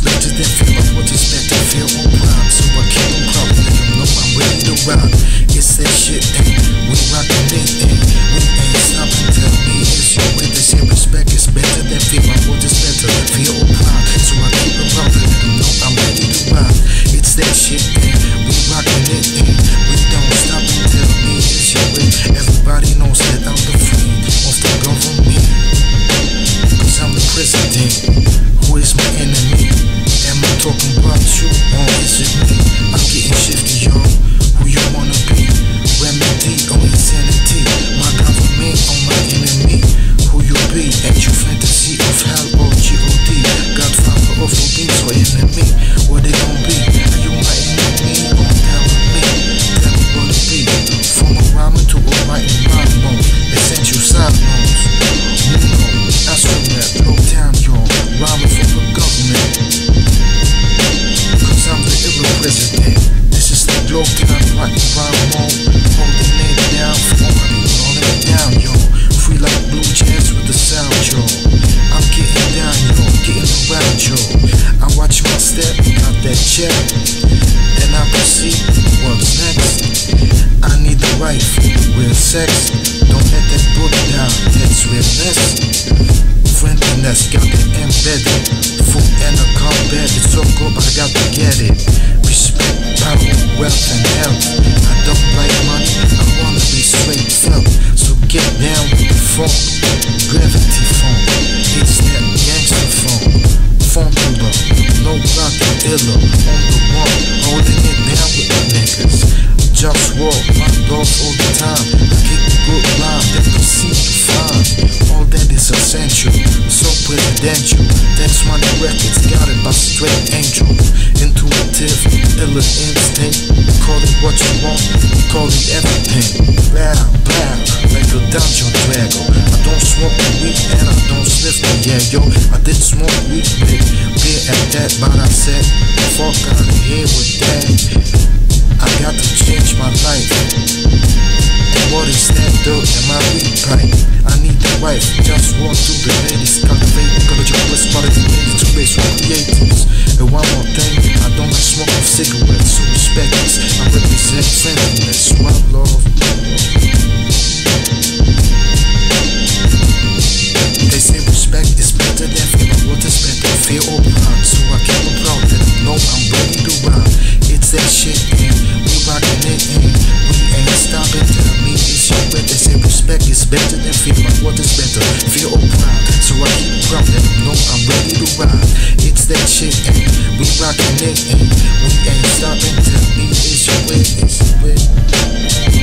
respect to them, feel like what respect I feel on rhyme. So I keep on crawling, and I know I'm ready to rhyme. It's that shit or real sex. Don't let that book down, that's realness. Friendliness, got it embedded. Food and a car bed, it's so good, but I got to get it. Respect, power, wealth, and health. I don't like money, I wanna be straight felt. So get down with the funk, gravity funk. It's that gangster funk. Killer, no rock illa. On the one, holding it down with the niggas. Just walk my dog all the time. Good line, they can see you fine. All that is essential, so presidential. Thanks money records, got it by straight angel. Intuitive, illa instinct. Call it what you want, call it everything. Blah, blah, like a dungeon dragon. I don't smoke the weed and I don't sniff the yeah, yo. I did smoke weed, big beer at that, but I said, fuck out of here with that. Walk through the ladies, cultivate, college of west part of the ladies, space for creators. And one more thing, I don't like smoking cigarettes, so respect this. I represent friendliness, my love. They say respect is better than fear, but what is better? Fear or pride? So I keep them proud, let them know I'm ready to ride. It's that shit, and we rockin' it, and we ain't stopping. Tell me it's your way. They say respect is better that shit, and we rockin' it, and we ain't stopping. Tell me it's your way.